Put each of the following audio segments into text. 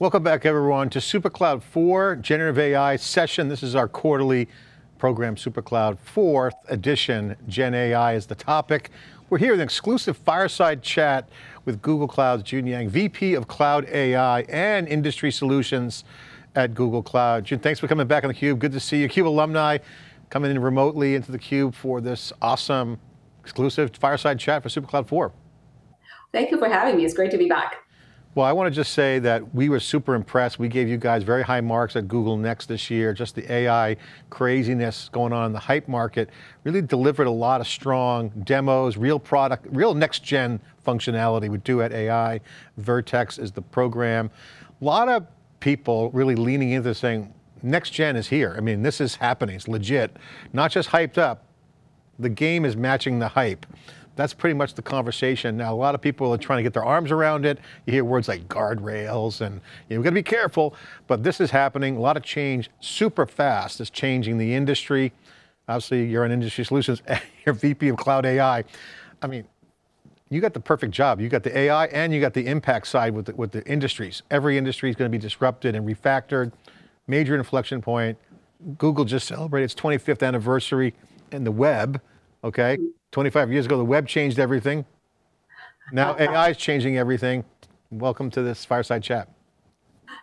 Welcome back everyone to SuperCloud 4 Generative AI session. This is our quarterly program, SuperCloud 4th edition. Gen AI is the topic. We're here with an exclusive fireside chat with Google Cloud's June Yang, VP of Cloud AI and Industry Solutions at Google Cloud. June, thanks for coming back on theCUBE. Good to see you. CUBE alumni coming in remotely into theCUBE for this awesome exclusive fireside chat for SuperCloud 4. Thank you for having me. It's great to be back. Well, I want to just say that we were super impressed. We gave you guys very high marks at Google Next this year. Just the AI craziness going on in the hype market really delivered a lot of strong demos, real product, real next gen functionality with Duet AI. Vertex is the program. A lot of people really leaning into saying, next gen is here. I mean, this is happening, it's legit. Not just hyped up, the game is matching the hype. That's pretty much the conversation. Now, a lot of people are trying to get their arms around it. You hear words like guardrails and you know, we've got to be careful, but this is happening. A lot of change super fast is changing the industry. Obviously, you're on Industry Solutions, you're VP of Cloud AI. I mean, you got the perfect job. You got the AI and you got the impact side with the, with the industries. Every industry is going to be disrupted and refactored. Major inflection point. Google just celebrated its 25th anniversary in the web, okay? 25 years ago, the web changed everything. Now AI is changing everything. Welcome to this fireside chat.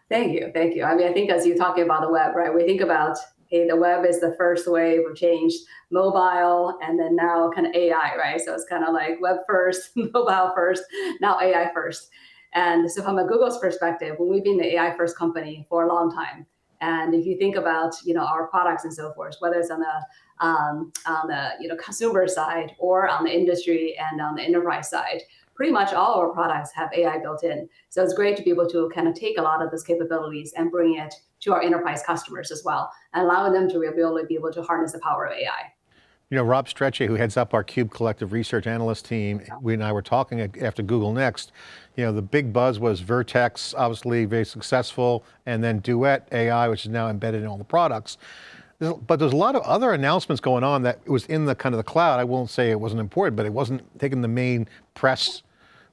Thank you, thank you. I mean, I think as you're talking about the web, right, we think about, hey, the web is the first wave of change, mobile, and then now kind of AI, right? So it's kind of like web first, mobile first, now AI first. And so from a Google's perspective, when we've been the AI first company for a long time, and if you think about, you know, our products and so forth, whether it's on the, um, on the you know, consumer side or on the industry and on the enterprise side, pretty much all our products have AI built in. So it's great to be able to kind of take a lot of those capabilities and bring it to our enterprise customers as well, and allowing them to really be able to harness the power of AI. You know, Rob Strechay, who heads up our CUBE Collective Research Analyst team, we and I were talking after Google Next, you know, the big buzz was Vertex, obviously very successful, and then Duet AI, which is now embedded in all the products. But there's a lot of other announcements going on that was in the kind of the cloud. I won't say it wasn't important, but it wasn't taking the main press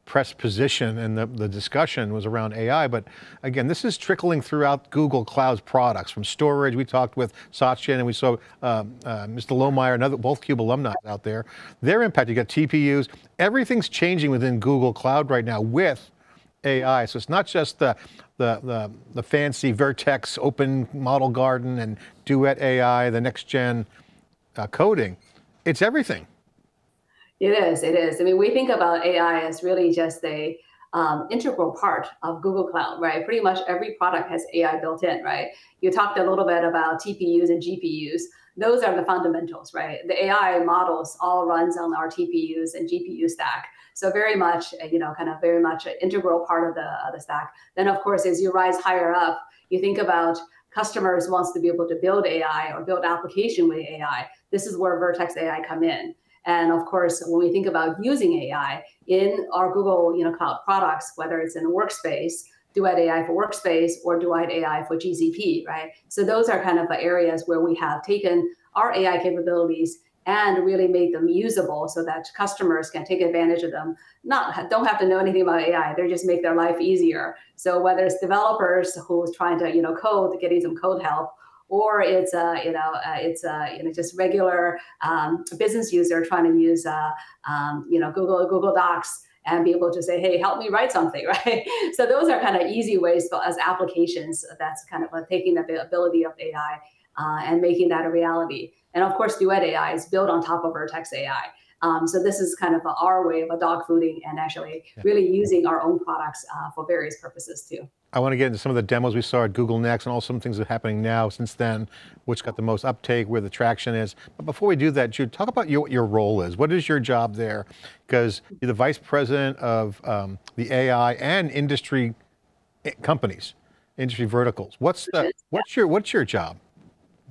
press position and the, the discussion was around AI, but again, this is trickling throughout Google Cloud's products. From storage, we talked with Satya and we saw um, uh, Mr. Lohmeyer, another, both CUBE alumni out there. Their impact, you got TPUs, everything's changing within Google Cloud right now with AI. So it's not just the, the, the, the fancy Vertex open model garden and Duet AI, the next gen uh, coding, it's everything. It is, it is. I mean, we think about AI as really just a um, integral part of Google Cloud, right? Pretty much every product has AI built in, right? You talked a little bit about TPUs and GPUs. Those are the fundamentals, right? The AI models all runs on our TPUs and GPU stack. So very much, you know, kind of very much an integral part of the, of the stack. Then of course, as you rise higher up, you think about customers wants to be able to build AI or build application with AI. This is where Vertex AI come in. And of course, when we think about using AI in our Google you know, Cloud products, whether it's in Workspace, Duet AI for Workspace or Duet AI for GCP, right? So those are kind of the areas where we have taken our AI capabilities and really made them usable so that customers can take advantage of them. Not don't have to know anything about AI; they just make their life easier. So whether it's developers who's trying to you know code, getting some code help, or it's a you know uh, it's a you know just regular um, business user trying to use uh, um, you know Google Google Docs and be able to say, hey, help me write something, right? so those are kind of easy ways for, as applications. That's kind of uh, taking the ability of AI uh, and making that a reality. And of course, Duet AI is built on top of Vertex AI. Um, so this is kind of our way of a dog fooding and actually yeah. really using our own products uh, for various purposes too. I want to get into some of the demos we saw at Google Next and all some things that are happening now since then, which got the most uptake, where the traction is. But before we do that, June, talk about your, what your role is. What is your job there? Because you're the vice president of um, the AI and industry eh, companies, industry verticals. What's the, what's your, what's your job?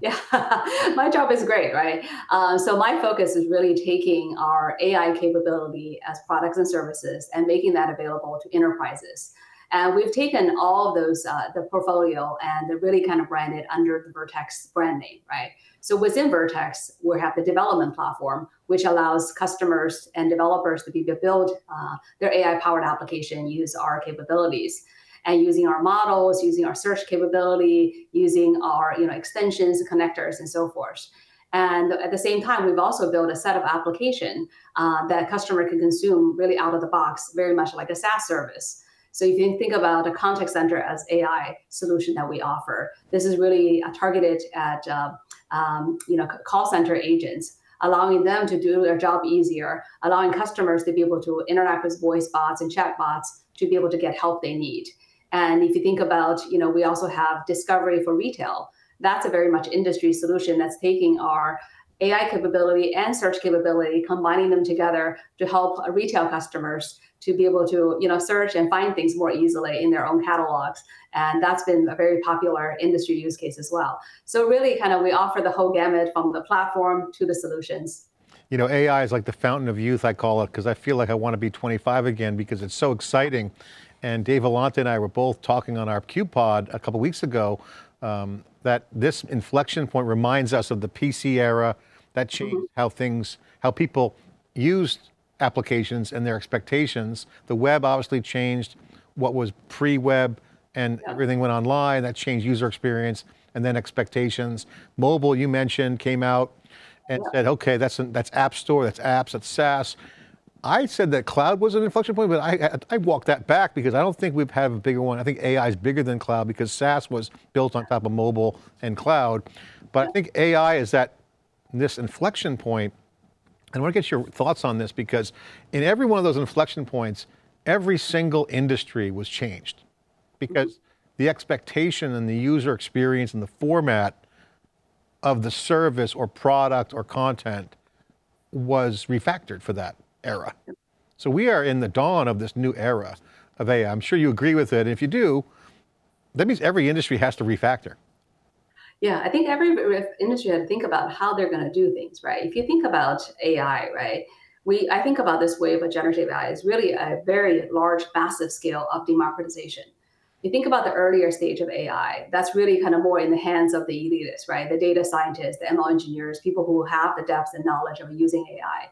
Yeah, my job is great, right? Um, so my focus is really taking our AI capability as products and services and making that available to enterprises. And we've taken all of those, uh, the portfolio, and really kind of branded under the Vertex brand name, right? So within Vertex, we have the development platform, which allows customers and developers to be to build uh, their AI-powered application, use our capabilities. and using our models, using our search capability, using our you know extensions, connectors, and so forth. And at the same time, we've also built a set of application uh, that customer can consume really out of the box, very much like a SaaS service. So if you think about a contact center as AI solution that we offer, this is really uh, targeted at uh, um, you know call center agents, allowing them to do their job easier, allowing customers to be able to interact with voice bots and chat bots to be able to get help they need. And if you think about, you know, we also have discovery for retail that's a very much industry solution that's taking our AI capability and search capability, combining them together to help retail customers to be able to you know search and find things more easily in their own catalogs. And that's been a very popular industry use case as well. So really kind of we offer the whole gamut from the platform to the solutions. You know ai is like the fountain of youth i call it because i feel like i want to be 25 again because it's so exciting. And dave vellante and i were both talking on our CubePod a couple weeks ago um, that this inflection point reminds us of the PC era. That changed mm -hmm. how things, how people used applications and their expectations. The web obviously changed what was pre-web and yeah. everything went online, that changed user experience and then expectations. Mobile, you mentioned, came out and yeah. said, okay, that's, that's App Store, that's apps, that's SaaS. I said that cloud was an inflection point, but I, I, walked that back because I don't think we've had a bigger one. I think AI is bigger than cloud because SaaS was built on top of mobile and cloud. But I think AI is that this inflection point. And I want to get your thoughts on this because in every one of those inflection points, every single industry was changed because mm-hmm. the expectation and the user experience and the format of the service or product or content was refactored for that era. So we are in the dawn of this new era of AI. I'm sure you agree with it. And if you do, that means every industry has to refactor. Yeah, I think every industry had to think about how they're going to do things, right? If you think about AI, right, we I think about this wave of generative AI is really a very large, massive scale of democratization. You think about the earlier stage of AI, that's really kind of more in the hands of the elitists, right? The data scientists, the ML engineers, people who have the depth and knowledge of using AI.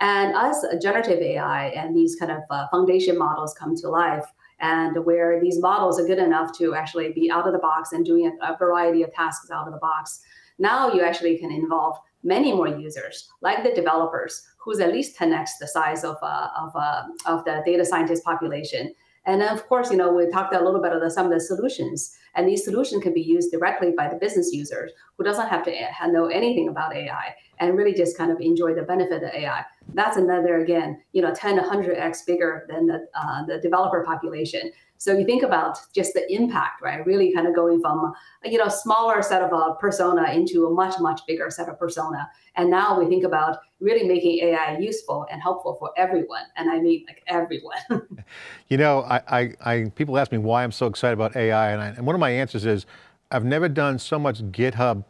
And as generative AI and these kind of uh, foundation models come to life, and where these models are good enough to actually be out of the box and doing a, a variety of tasks out of the box, now you actually can involve many more users, like the developers, who's at least 10x the size of, uh, of, uh, of the data scientist population. And then, of course, you know, we talked a little bit about some of the solutions, and these solutions can be used directly by the business users who doesn't have to know anything about AI and really just kind of enjoy the benefit of AI. That's another, again, you know, 10, 100x bigger than the, uh, the developer population. So you think about just the impact, right? Really kind of going from you know smaller set of a persona into a much much bigger set of persona. And now we think about really making AI useful and helpful for everyone, and I mean like everyone. you know, I, I, I, people ask me why I'm so excited about AI, and, I, and one of my answers is I've never done so much GitHub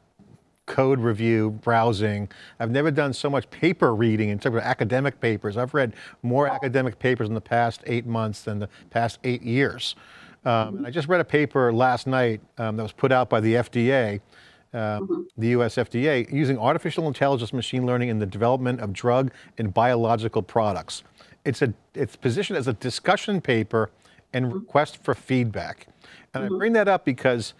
code review, browsing. I've never done so much paper reading in terms of academic papers. I've read more academic papers in the past eight months than the past eight years. Um, and I just read a paper last night um, that was put out by the FDA, uh, um, mm -hmm. the US FDA, using artificial intelligence machine learning in the development of drug and biological products. It's, a, it's positioned as a discussion paper and mm-hmm. request for feedback. And mm -hmm. I mm-hmm. bring that up because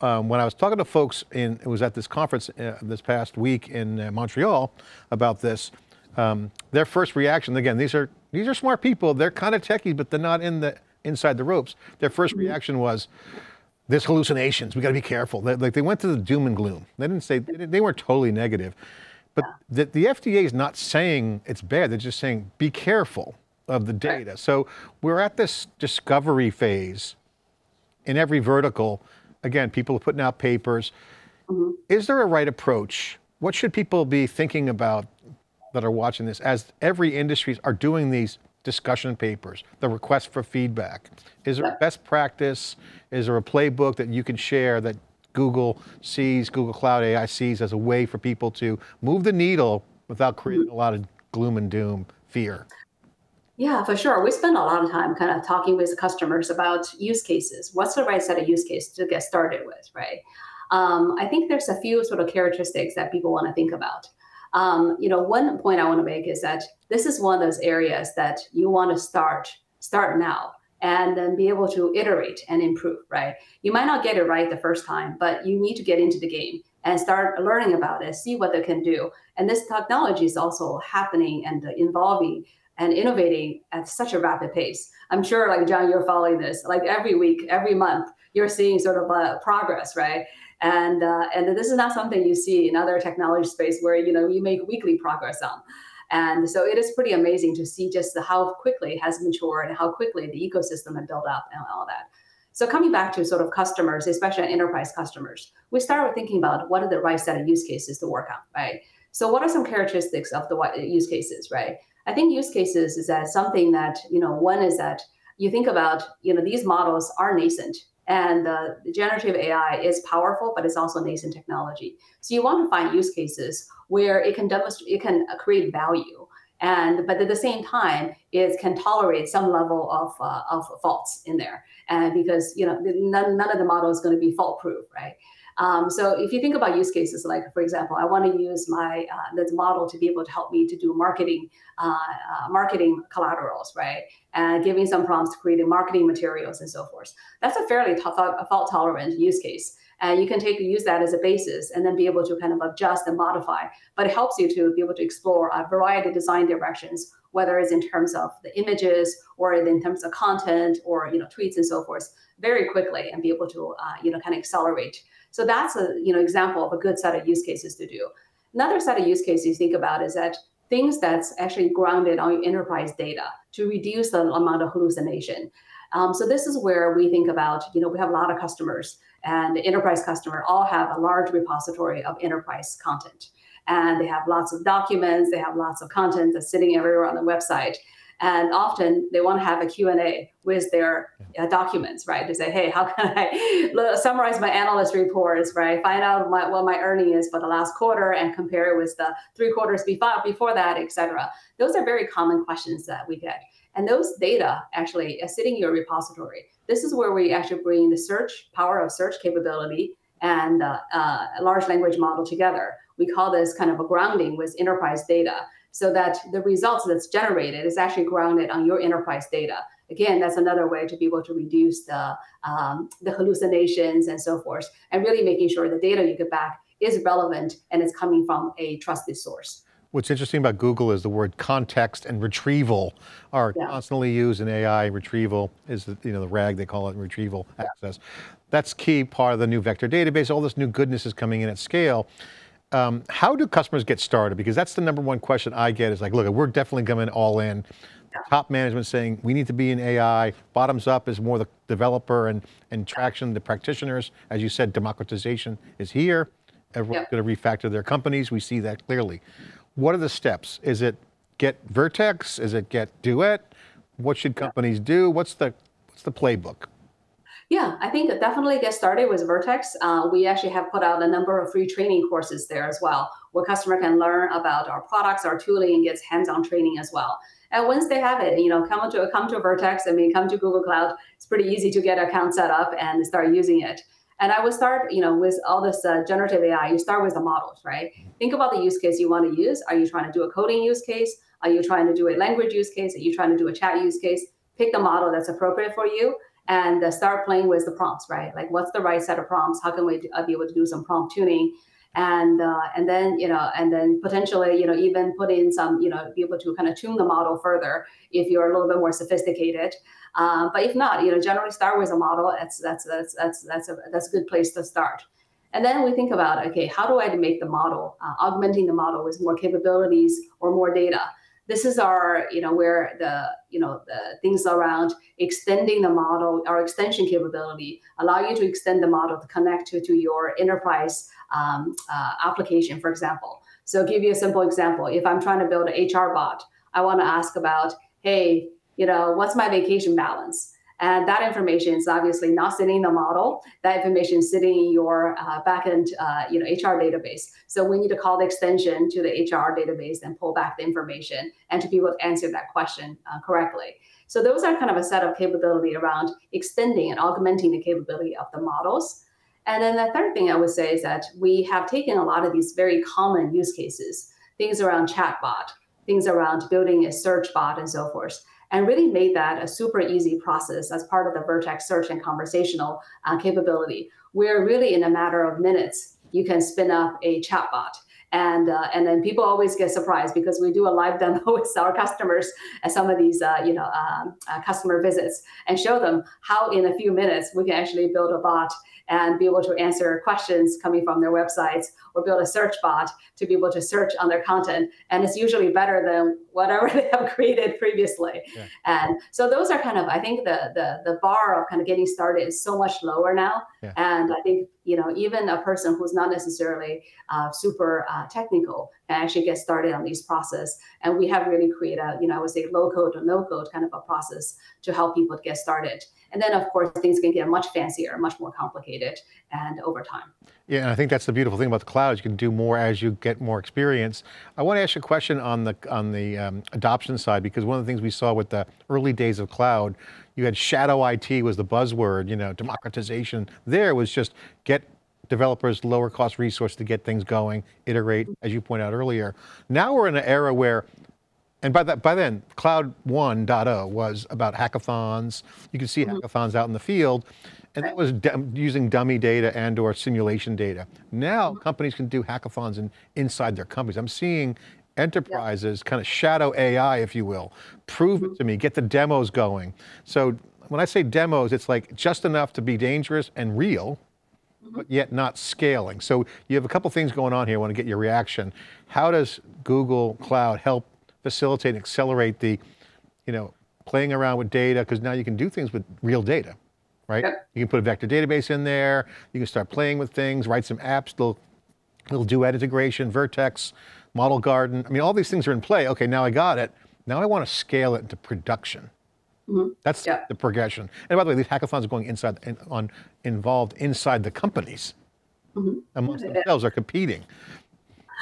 um, when I was talking to folks in, it was at this conference uh, this past week in uh, Montreal about this, um, their first reaction, again, these are, these are smart people, they're kind of techie, but they're not in the, inside the ropes. Their first mm-hmm. reaction was, there's hallucinations, we got to be careful. They, like they went to the doom and gloom. They didn't say, they, they weren't totally negative. But the, the FDA is not saying it's bad, they're just saying, be careful of the data. So we're at this discovery phase in every vertical again, people are putting out papers. Mm -hmm. Is there a right approach? What should people be thinking about that are watching this as every industries are doing these discussion papers, the request for feedback? Is there a best practice? Is there a playbook that you can share that Google sees, Google Cloud AI sees as a way for people to move the needle without creating a lot of gloom and doom fear? Yeah, for sure. We spend a lot of time kind of talking with customers about use cases. What's the right set of use cases to get started with, right? Um, I think there's a few sort of characteristics that people want to think about. Um, you know, one point I want to make is that this is one of those areas that you want to start start now. and then be able to iterate and improve, right? You might not get it right the first time, but you need to get into the game and start learning about it, see what they can do. And this technology is also happening and evolving and innovating at such a rapid pace. I'm sure, like John, you're following this. Like every week, every month, you're seeing sort of a progress, right? And uh, and this is not something you see in other technology space where you know you make weekly progress on. And so it is pretty amazing to see just how quickly it has matured and how quickly the ecosystem had built up and all that. So coming back to sort of customers, especially enterprise customers, we start with thinking about what are the right set of use cases to work on, right? So what are some characteristics of the use cases, right? I think use cases is that something that, you know, one is that you think about, you know, these models are nascent and uh, the generative AI is powerful, but it's also nascent technology. So you want to find use cases where it can demonstrate, it can uh, create value, and but at the same time, it can tolerate some level of uh, of faults in there, and because you know none, none of the model is going to be fault proof, right? Um, so if you think about use cases, like for example, I want to use my uh, this model to be able to help me to do marketing, uh, uh, marketing collaterals, right? And giving some prompts to creating marketing materials and so forth. That's a fairly fault tolerant use case. And you can take use that as a basis and then be able to kind of adjust and modify. But it helps you to be able to explore a variety of design directions, whether it's in terms of the images or in terms of content or you know tweets and so forth, very quickly and be able to uh, you know kind of accelerate so that's a you know example of a good set of use cases to do. Another set of use cases you think about is that things that's actually grounded on enterprise data to reduce the amount of hallucination. Um, so this is where we think about, you know, we have a lot of customers and enterprise customer all have a large repository of enterprise content. And they have lots of documents, they have lots of content that's sitting everywhere on the website and often they want to have a q&a with their uh, documents right? To say hey how can i summarize my analyst reports right? Find out my, what my earning is for the last quarter and compare it with the three quarters before, before that etc those are very common questions that we get. And those data actually are sitting in your repository. This is where we actually bring the search power of search capability and uh, uh, a large language model together. We call this kind of a grounding with enterprise data so that the results that's generated is actually grounded on your enterprise data. Again, that's another way to be able to reduce the, um, the hallucinations and so forth, and really making sure the data you get back is relevant and it's coming from a trusted source. What's interesting about Google is the word context and retrieval are yeah. constantly used in AI. Retrieval is the, you know, the RAG, they call it retrieval yeah. access. That's key part of the new vector database. All this new goodness is coming in at scale. Um, how do customers get started? Because that's the number one question I get is like, look, we're definitely coming all in. Top management saying we need to be in AI. Bottoms up is more the developer and, and traction, the practitioners. As you said, democratization is here. Everyone's going to refactor their companies. We see that clearly. What are the steps? Is it get Vertex? Is it get Duet? What should companies do? What's the, what's the playbook? Yeah, I think definitely get started with Vertex. Uh, we actually have put out a number of free training courses there as well, where customer can learn about our products, our tooling, and gets hands-on training as well. And once they have it, you know, come to come to Vertex. I mean, come to Google Cloud. It's pretty easy to get an account set up and start using it. And I would start, you know, with all this uh, generative AI. You start with the models, right? Think about the use case you want to use. Are you trying to do a coding use case? Are you trying to do a language use case? Are you trying to do a chat use case? Pick the model that's appropriate for you and uh, start playing with the prompts, right? Like, what's the right set of prompts? How can we do, uh, be able to do some prompt tuning? And uh, and then you know, and then potentially you know even put in some you know be able to kind of tune the model further if you're a little bit more sophisticated. Uh, but if not, you know, generally start with a model. That's that's that's that's that's a that's a good place to start. And then we think about okay, how do I make the model uh, augmenting the model with more capabilities or more data? This is our, you know, where the, you know, the things around extending the model, our extension capability, allow you to extend the model to connect to, to your enterprise um, uh, application, for example. So I'll give you a simple example. If I'm trying to build an HR bot, I want to ask about, hey, you know, what's my vacation balance? And that information is obviously not sitting in the model. That information is sitting in your uh, backend, uh, you know, HR database. So we need to call the extension to the HR database and pull back the information and to be able to answer that question uh, correctly. So those are kind of a set of capability around extending and augmenting the capability of the models. And then the third thing I would say is that we have taken a lot of these very common use cases, things around chatbot, things around building a search bot and so forth and really made that a super easy process as part of the Vertex search and conversational uh, capability, where really in a matter of minutes, you can spin up a chatbot. And, uh, and then people always get surprised because we do a live demo with our customers at some of these uh, you know um, uh, customer visits and show them how in a few minutes we can actually build a bot and be able to answer questions coming from their websites or build a search bot to be able to search on their content. And it's usually better than whatever they have created previously. Yeah. And so those are kind of, I think the, the, the bar of kind of getting started is so much lower now. Yeah. And I think, you know, even a person who's not necessarily uh, super uh, technical can actually get started on these process. And we have really created a, you know, I would say low code or no code kind of a process to help people get started. And then, of course, things can get much fancier, much more complicated, and over time. Yeah, and I think that's the beautiful thing about the cloud. You can do more as you get more experience. I want to ask you a question on the on the um, adoption side because one of the things we saw with the early days of cloud, you had shadow IT was the buzzword. You know, democratization. There was just get developers lower cost resource to get things going, iterate, as you pointed out earlier. Now we're in an era where and by that, by then, Cloud 1.0 was about hackathons. You could see mm -hmm. hackathons out in the field, and that was using dummy data and or simulation data. Now mm -hmm. companies can do hackathons in, inside their companies. I'm seeing enterprises yeah. kind of shadow AI, if you will. Prove it to me, get the demos going. So when I say demos, it's like just enough to be dangerous and real, mm-hmm. but yet not scaling. So you have a couple things going on here. I want to get your reaction. How does Google Cloud help facilitate and accelerate the, you know, playing around with data, because now you can do things with real data, right? Yep. You can put a vector database in there, you can start playing with things, write some apps, little, little duet integration, Vertex, Model Garden. I mean, all these things are in play. Okay, now I got it. Now I want to scale it into production. Mm -hmm. That's yep. the progression. And by the way, these hackathons are going inside, in, on, involved inside the companies. Mm -hmm. Amongst themselves are competing.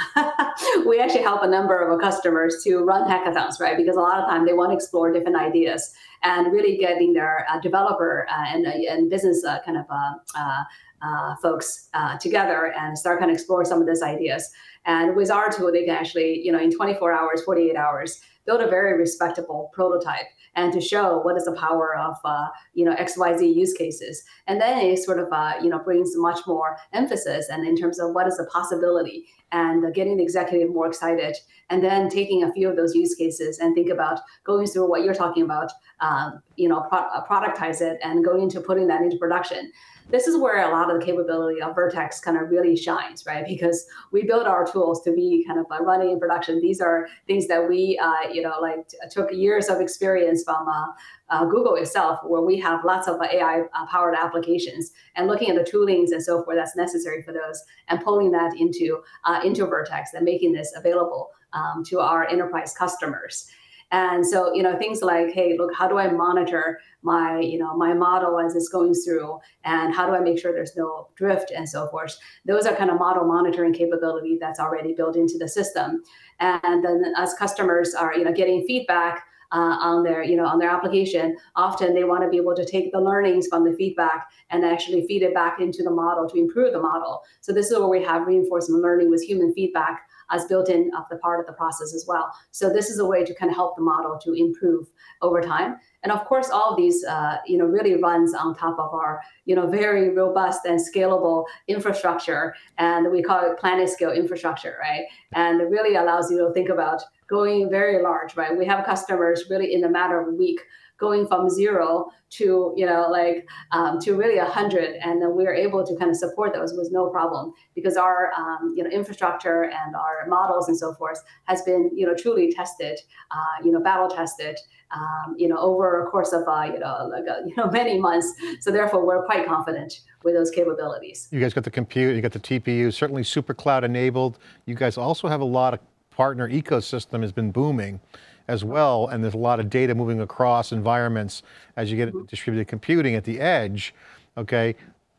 we actually help a number of our customers to run hackathons, right? Because a lot of time they want to explore different ideas and really getting their uh, developer uh, and, uh, and business uh, kind of uh, folks together and start kind of explore some of those ideas. And with our tool, they can actually, you know, in 24 hours, 48 hours, build a very respectable prototype and to show what is the power of uh, you know XYZ use cases. And then it sort of uh, you know brings much more emphasis and in terms of what is the possibility and getting the executive more excited and then taking a few of those use cases and think about going through what you're talking about, um, you know, pro productize it and going into putting that into production this is where a lot of the capability of Vertex kind of really shines, right? Because we build our tools to be kind of uh, running in production. These are things that we, uh, you know, like took years of experience from uh, uh, Google itself, where we have lots of AI-powered uh, applications, and looking at the toolings and so forth that's necessary for those, and pulling that into uh, into Vertex and making this available um, to our enterprise customers. And so, you know, things like, hey, look, how do I monitor my, you know, my model as it's going through, and how do I make sure there's no drift and so forth? Those are kind of model monitoring capability that's already built into the system. And then as customers are, you know, getting feedback uh, on their you know on their application often they want to be able to take the learnings from the feedback and actually feed it back into the model to improve the model so this is where we have reinforcement learning with human feedback as built in of the part of the process as well. So this is a way to kind of help the model to improve over time. And of course, all of these, uh, you know, really runs on top of our, you know, very robust and scalable infrastructure, and we call it planet scale infrastructure, right? And it really allows you to think about going very large, right? We have customers really in a matter of a week going from zero to you know like um, to really a hundred, and then we are able to kind of support those with no problem because our um, you know infrastructure and our models and so forth has been you know truly tested, uh, you know battle tested, um, you know over a course of uh, you know like a, you know many months. So therefore, we're quite confident with those capabilities. You guys got the compute, you got the TPU, certainly super cloud enabled. You guys also have a lot of partner ecosystem has been booming as well, and there's a lot of data moving across environments as you get distributed computing at the edge, okay?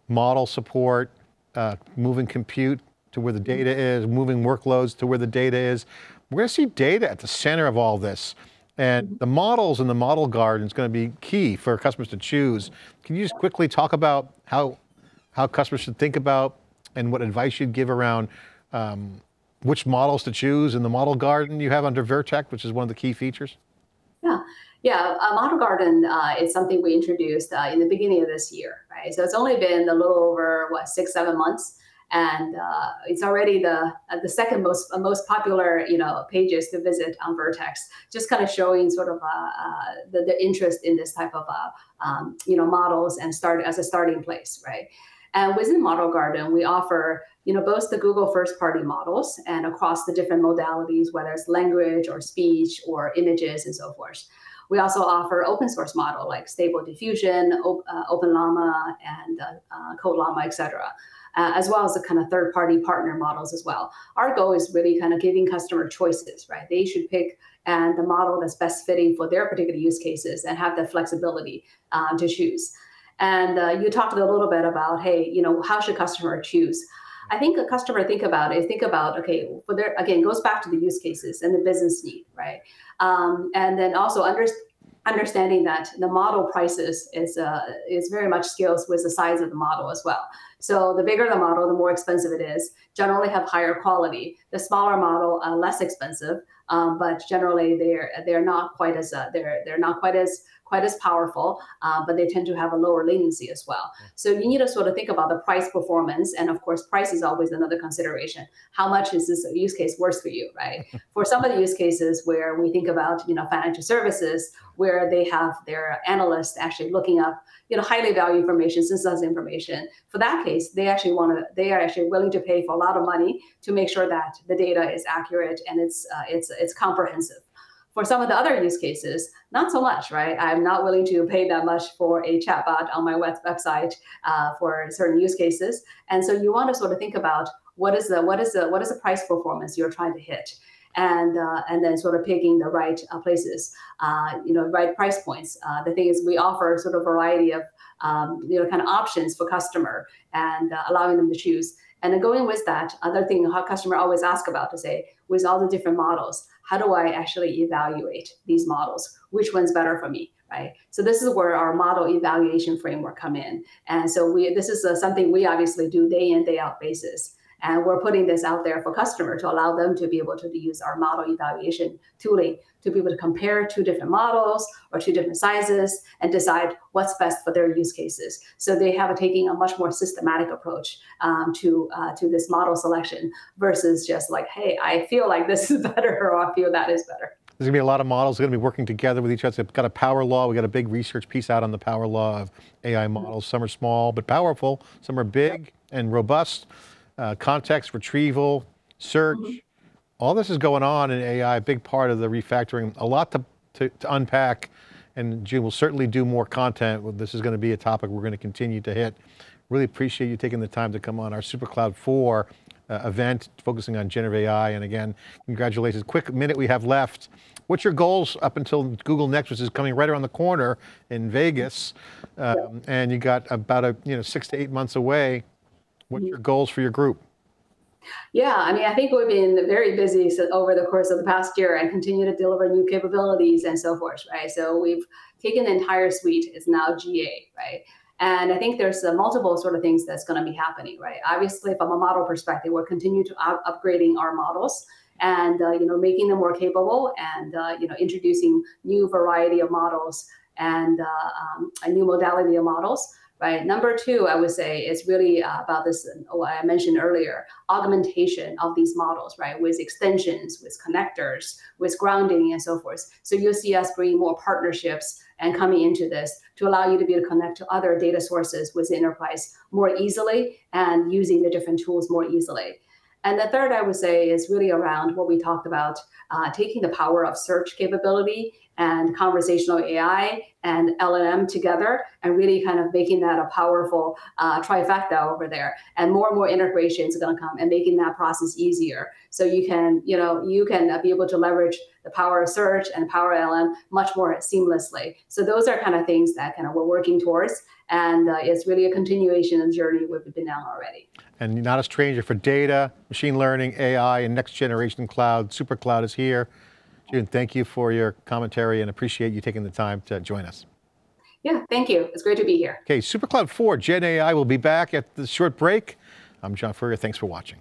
Model support, uh, moving compute to where the data is, moving workloads to where the data is. We're going to see data at the center of all this. And the models in the model garden is going to be key for customers to choose. Can you just quickly talk about how, how customers should think about and what advice you'd give around um, which models to choose in the model garden you have under Vertex, which is one of the key features? Yeah, yeah. A model garden uh, is something we introduced uh, in the beginning of this year, right? So it's only been a little over what six, seven months, and uh, it's already the uh, the second most uh, most popular you know pages to visit on Vertex. Just kind of showing sort of the, the interest in this type of um, you know models and start as a starting place, right? And within Model Garden, we offer you know, both the Google first party models and across the different modalities, whether it's language or speech or images and so forth. We also offer open source model like Stable Diffusion, uh, OpenLlama, and uh, uh, CodeLlama, et cetera, uh, as well as the kind of third party partner models as well. Our goal is really kind of giving customer choices, right? They should pick and the model that's best fitting for their particular use cases and have the flexibility uh, to choose. And uh, you talked a little bit about, hey, you know, how should customer choose? I think a customer think about it, think about, okay, for their, again, goes back to the use cases and the business need, right? Um, and then also under, understanding that the model prices is, uh, is very much scales with the size of the model as well. So the bigger the model, the more expensive it is, generally have higher quality. The smaller model, uh, less expensive, um, but generally they're, they're not quite as, uh, they're, they're not quite as quite as powerful, uh, but they tend to have a lower latency as well. So you need to sort of think about the price performance. And of course, price is always another consideration. How much is this use case worth for you, right? for some of the use cases where we think about, you know, financial services, where they have their analysts actually looking up, you know, highly valued information, synthesized information. For that case, they actually want to, they are actually willing to pay for a lot of money to make sure that the data is accurate and it's, uh, it's, it's comprehensive. For some of the other use cases, not so much, right? I'm not willing to pay that much for a chatbot on my web website uh, for certain use cases. And so you want to sort of think about what is the what is the what is the price performance you're trying to hit, and uh, and then sort of picking the right uh, places, uh, you know, right price points. Uh, the thing is, we offer sort of variety of um, you know kind of options for customer and uh, allowing them to choose. And then going with that, other thing how customer always ask about to say, with all the different models, how do I actually evaluate these models? Which one's better for me? Right. So this is where our model evaluation framework come in. And so we this is uh, something we obviously do day in day out basis. And we're putting this out there for customer to allow them to be able to use our model evaluation tooling to be able to compare two different models or two different sizes and decide what's best for their use cases. So they have a, taking a much more systematic approach um, to uh, to this model selection versus just like, hey, I feel like this is better or I feel that is better. There's going to be a lot of models going to be working together with each other. We've got a power law. We've got a big research piece out on the power law of AI models. Some are small but powerful. Some are big and robust uh, context retrieval, search. Mm -hmm. All this is going on in AI, a big part of the refactoring, a lot to, to, to unpack. And June will certainly do more content. This is going to be a topic we're going to continue to hit. Really appreciate you taking the time to come on our SuperCloud 4 uh, event focusing on generative AI. And again, congratulations. Quick minute we have left. What's your goals up until Google Next, which is coming right around the corner in Vegas? Um, and you got about a you know six to eight months away. What's mm-hmm. your goals for your group? Yeah, I mean, I think we've been very busy over the course of the past year and continue to deliver new capabilities and so forth, right? So we've taken the entire suite, it's now GA, right? And I think there's uh, multiple sort of things that's going to be happening, right? Obviously, from a model perspective, we're continuing to up- upgrading our models and uh, you know making them more capable and uh, you know introducing new variety of models and uh, um, a new modality of models right? Number two, I would say is really uh, about this, uh, what I mentioned earlier, augmentation of these models, right? With extensions, with connectors, with grounding and so forth. So you'll see us bring more partnerships and coming into this to allow you to be able to connect to other data sources with the enterprise more easily and using the different tools more easily. And the third, I would say, is really around what we talked about, uh, taking the power of search capability and conversational AI and LLM together and really kind of making that a powerful uh, trifecta over there. And more and more integrations are going to come and making that process easier. So you can, you know, you can be able to leverage the power of search and power LLM much more seamlessly. So those are kind of things that kind of we're working towards. And uh, it's really a continuation of the journey we've been on already. And not a stranger for data, machine learning, AI, and next generation cloud. Super cloud is here. June, thank you for your commentary and appreciate you taking the time to join us. Yeah, thank you. It's great to be here. Okay, SuperCloud 4, Gen AI will be back at the short break. I'm John Furrier. Thanks for watching.